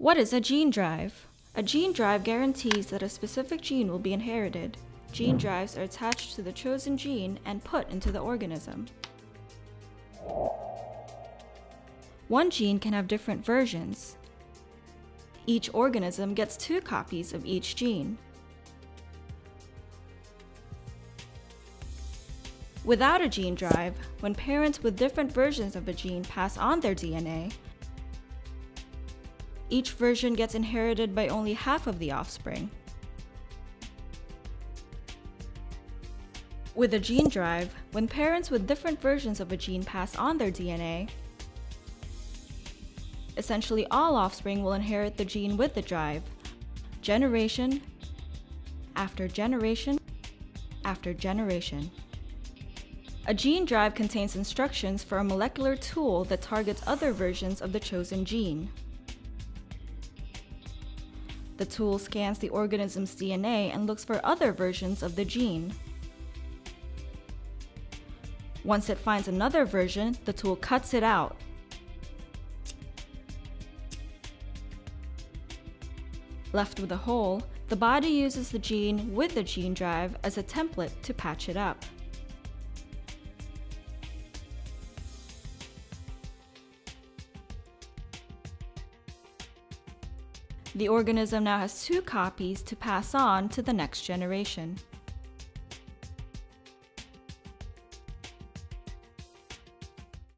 What is a gene drive? A gene drive guarantees that a specific gene will be inherited. Gene drives are attached to the chosen gene and put into the organism. One gene can have different versions. Each organism gets two copies of each gene. Without a gene drive, when parents with different versions of a gene pass on their DNA, each version gets inherited by only half of the offspring. With a gene drive, when parents with different versions of a gene pass on their DNA, essentially all offspring will inherit the gene with the drive, generation after generation after generation. A gene drive contains instructions for a molecular tool that targets other versions of the chosen gene. The tool scans the organism's DNA and looks for other versions of the gene. Once it finds another version, the tool cuts it out. Left with a hole, the body uses the gene with the gene drive as a template to patch it up. The organism now has two copies to pass on to the next generation.